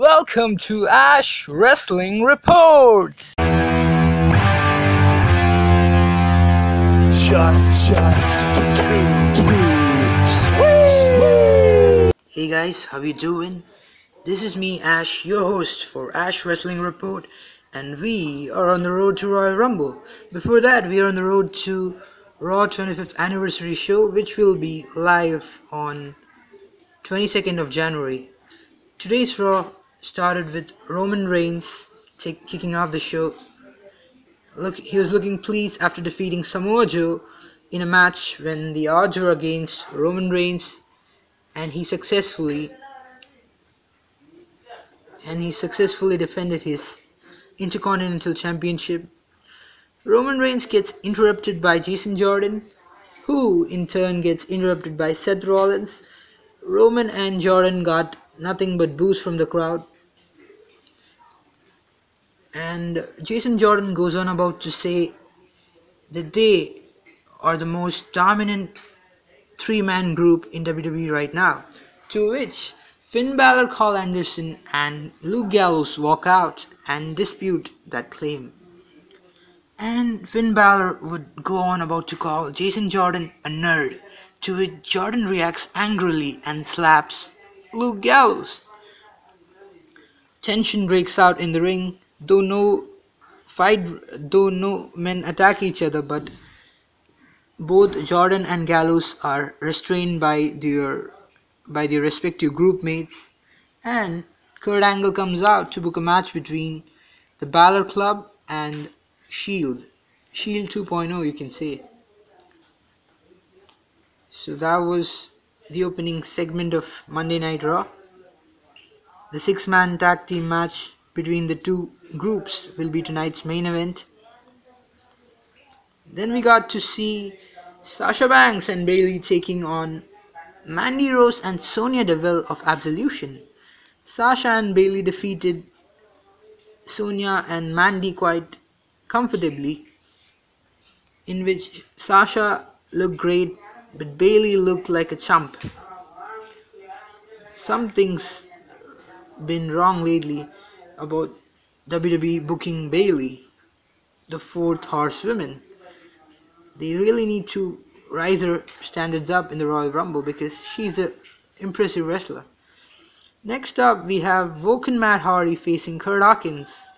Welcome to Ash Wrestling Report. Just, just Hey guys, how you doing? This is me, Ash, your host for Ash Wrestling Report, and we are on the road to Royal Rumble. Before that, we are on the road to Raw 25th Anniversary Show, which will be live on 22nd of January. Today's Raw started with Roman Reigns take, kicking off the show. Look, he was looking pleased after defeating Samoa Joe in a match when the odds were against Roman Reigns, and he successfully and he successfully defended his Intercontinental Championship. Roman Reigns gets interrupted by Jason Jordan, who in turn gets interrupted by Seth Rollins. Roman and Jordan got nothing but boos from the crowd. And Jason Jordan goes on about to say that they are the most dominant three man group in WWE right now. To which Finn Balor, Karl Anderson, and Luke Gallows walk out and dispute that claim. And Finn Balor would go on about to call Jason Jordan a nerd, to which Jordan reacts angrily and slaps Luke Gallows. Tension breaks out in the ring, though no fight, though no men attack each other, but both Jordan and Gallows are restrained by their by their respective group mates, and Kurt Angle comes out to book a match between the Balor Club and Shield, Shield 2.0, you can say. So that was the opening segment of Monday Night Raw. The six man tag team match between the two groups will be tonight's main event. Then we got to see Sasha Banks and Bayley taking on Mandy Rose and Sonya Deville of Absolution. Sasha and Bayley defeated Sonya and Mandy quite comfortably, in which Sasha looked great but Bayley looked like a chump. Something's been wrong lately about WWE booking Bayley, the fourth horsewoman. They really need to rise her standards up in the Royal Rumble because she's an impressive wrestler. Next up, we have Woken Matt Hardy facing Kurt Hawkins,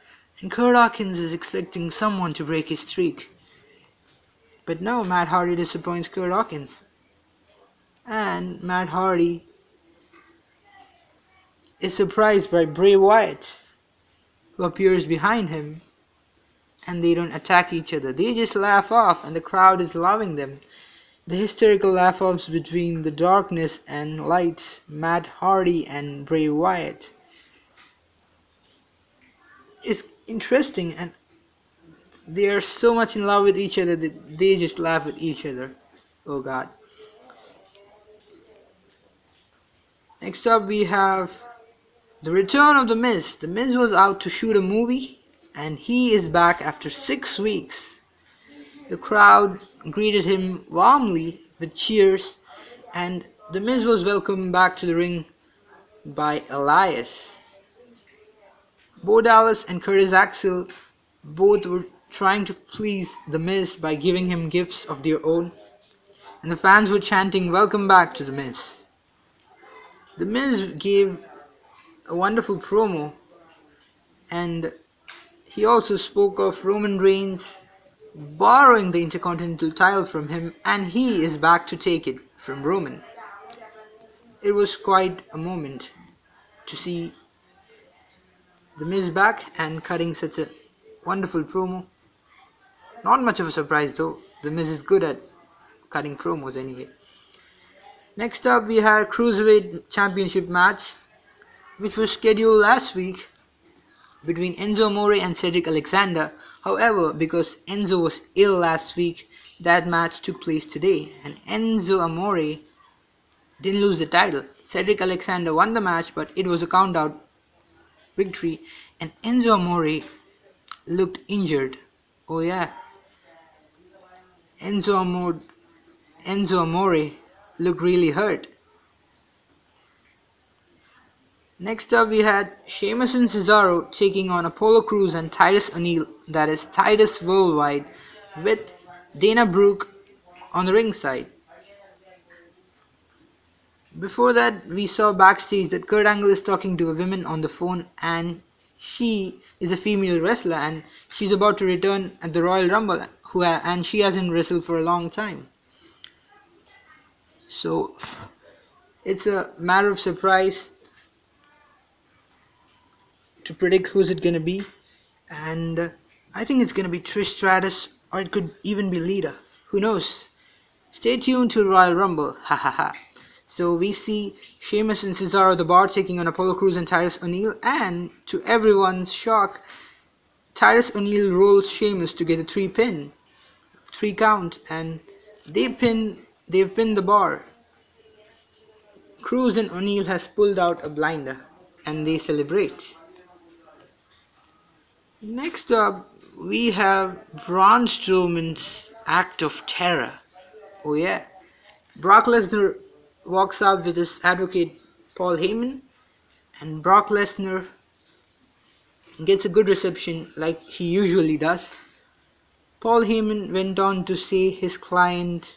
and Kurt Hawkins is expecting someone to break his streak. But no, Matt Hardy disappoints Kurt Hawkins. And Matt Hardy is surprised by Bray Wyatt, appears behind him, and they don't attack each other. They just laugh off, and the crowd is loving them. The hysterical laugh offs between the darkness and light, Matt Hardy and Bray Wyatt, is interesting and they are so much in love with each other that they just laugh at each other. Oh god. Next up we have the return of The Miz. The Miz was out to shoot a movie and he is back after six weeks. The crowd greeted him warmly with cheers and The Miz was welcomed back to the ring by Elias. Bo Dallas and Curtis Axel both were trying to please The Miz by giving him gifts of their own, and the fans were chanting, Welcome back to The Miz. The Miz gave a wonderful promo, and he also spoke of Roman Reigns borrowing the Intercontinental title from him, and he is back to take it from Roman. It was quite a moment to see The Miz back and cutting such a wonderful promo. Not much of a surprise though. The Miz is good at cutting promos anyway. Next up, we had Cruiserweight Championship match, which was scheduled last week between Enzo Amore and Cedric Alexander. However, because Enzo was ill last week, that match took place today, and Enzo Amore didn't lose the title. Cedric Alexander won the match, but it was a countout victory, and Enzo Amore looked injured. Oh yeah, Enzo Amore, Enzo Amore looked really hurt. Next up, we had Sheamus and Cesaro taking on Apollo Crews and Titus O'Neil, that is Titus Worldwide, with Dana Brooke on the ringside. Before that, we saw backstage that Kurt Angle is talking to a woman on the phone, and she is a female wrestler, and she's about to return at the Royal Rumble, who and she hasn't wrestled for a long time. So it's a matter of surprise to predict who's it gonna be, and I think it's gonna be Trish Stratus, or it could even be Lita. Who knows? Stay tuned to Royal Rumble. Ha ha ha. So we see Sheamus and Cesaro the Bar taking on Apollo Crews and Titus O'Neil, and to everyone's shock, Titus O'Neil rolls Sheamus to get a three pin, three count, and they pin they've pinned the bar. Crews and O'Neil has pulled out a blinder, and they celebrate. Next up, we have Braun Strowman's act of terror. Oh yeah, Brock Lesnar walks out with his advocate Paul Heyman, and Brock Lesnar gets a good reception like he usually does. Paul Heyman went on to say his client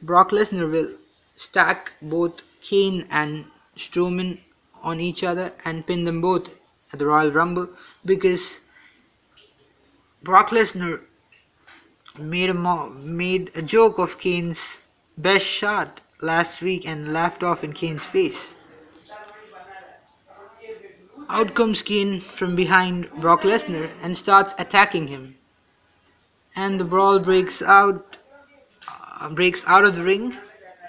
Brock Lesnar will stack both Kane and Strowman on each other and pin them both at the Royal Rumble because Brock Lesnar made a mo- made a joke of Kane's best shot last week and laughed off in Kane's face. Out comes Kane from behind Brock Lesnar and starts attacking him. And the brawl breaks out uh, breaks out of the ring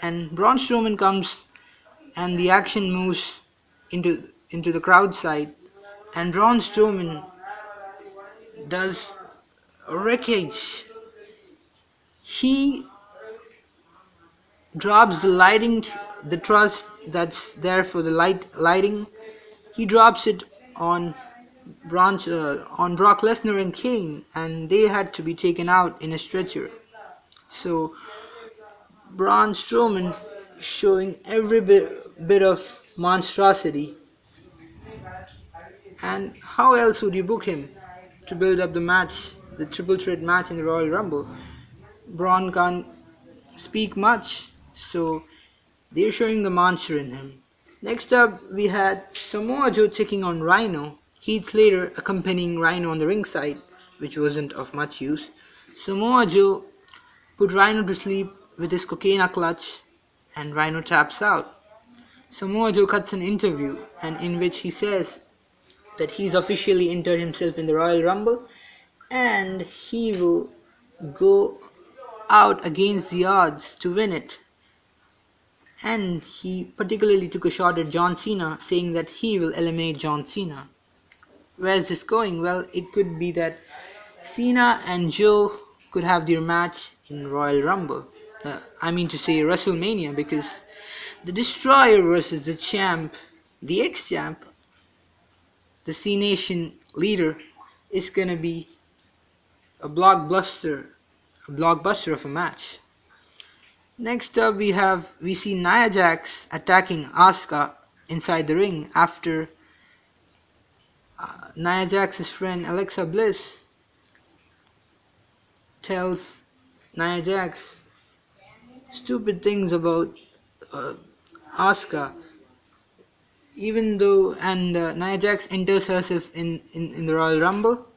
and Braun Strowman comes and the action moves into into the crowd side and Braun Strowman does wreckage. He drops the lighting, the truss that's there for the light lighting. He drops it on Braun, uh, on Brock Lesnar and Kane, and they had to be taken out in a stretcher. So Braun Strowman showing every bit, bit of monstrosity and how else would you book him to build up the match, the triple threat match in the Royal Rumble? Braun can't speak much, so they're showing the monster in him. Next up, we had Samoa Joe taking on Rhino, Heath Slater accompanying Rhino on the ringside, which wasn't of much use. Samoa Joe put Rhino to sleep with his Coquina Clutch, and Rhino taps out. Samoa Joe cuts an interview, and in which he says that he's officially entered himself in the Royal Rumble and he will go out against the odds to win it. And he particularly took a shot at John Cena, saying that he will eliminate John Cena. Where is this going? Well, it could be that Cena and Joe could have their match in Royal Rumble. Uh, I mean to say WrestleMania because the Destroyer versus the champ, the ex-champ, the Cenation leader is gonna be a blockbuster, a blockbuster of a match. Next up, we have we see Nia Jax attacking Asuka inside the ring after uh, Nia Jax's friend Alexa Bliss tells Nia Jax stupid things about uh, Asuka even though and uh, Nia Jax enters herself in, in, in the Royal Rumble,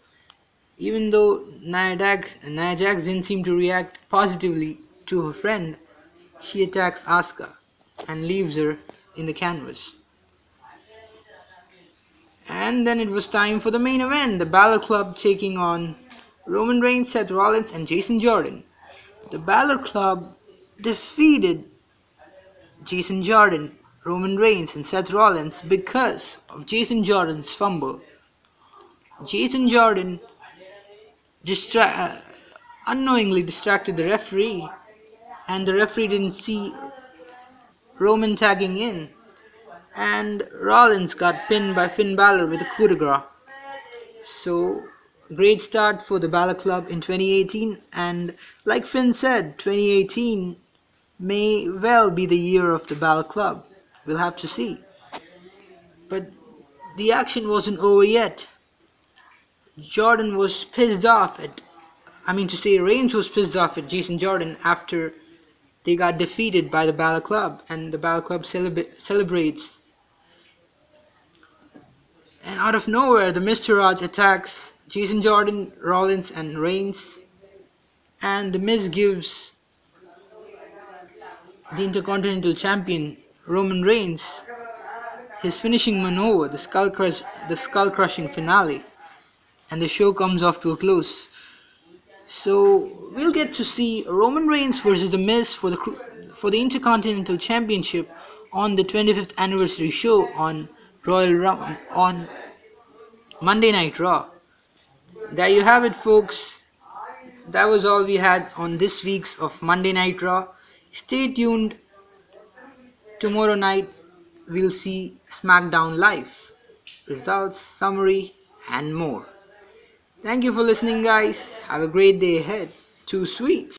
even though Nia Jax, Nia Jax didn't seem to react positively to her friend, she attacks Asuka and leaves her in the canvas. And then it was time for the main event, the Balor Club taking on Roman Reigns, Seth Rollins, and Jason Jordan. The Balor Club defeated Jason Jordan Roman Reigns and Seth Rollins because of Jason Jordan's fumble. Jason Jordan distra- uh, unknowingly distracted the referee, and the referee didn't see Roman tagging in, and Rollins got pinned by Finn Balor with a coup de grace. So, great start for the Balor Club in 2018, and like Finn said, 2018 may well be the year of the Balor Club. We'll have to see. But the action wasn't over yet. Jordan was pissed off at, I mean to say, Reigns was pissed off at Jason Jordan after they got defeated by the Balor Club, and the Balor Club celebra- celebrates. And out of nowhere, the Miztourage attacks Jason Jordan, Rollins, and Reigns, and the Miz gives the Intercontinental Champion Roman Reigns his finishing maneuver, the skull crush, the skull crushing finale, and the show comes off to a close. So we'll get to see Roman Reigns versus The Miz for the for the Intercontinental Championship on the 25th anniversary show on Royal on Monday Night Raw. There you have it, folks. That was all we had on this week's of Monday Night Raw. Stay tuned. Tomorrow night we'll see SmackDown Live, results, summary, and more. Thank you for listening, guys. Have a great day ahead. Too sweet.